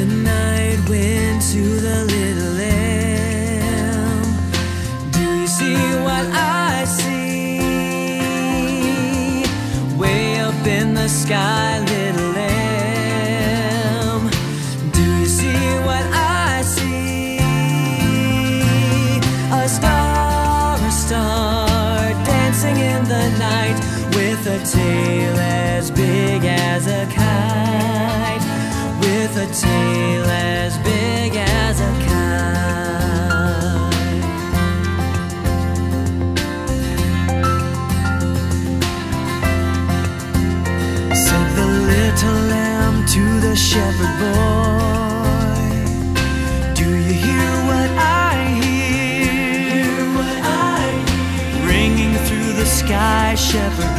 the night wind to the little lamb. Do you see what I see? Way up in the sky, little lamb. Do you see what I see? A star, a star, dancing in the night with a tail as a tail as big as a kite. Said the little lamb to the shepherd boy. Do you hear what I hear? Ringing through the sky, shepherd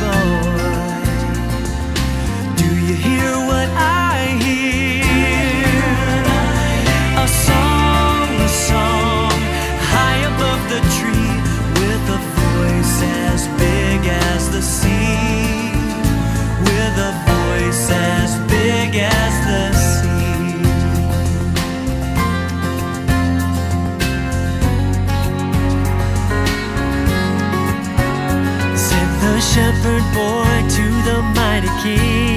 as big as the sea with a voice as big as the sea. The shepherd boy to the mighty king.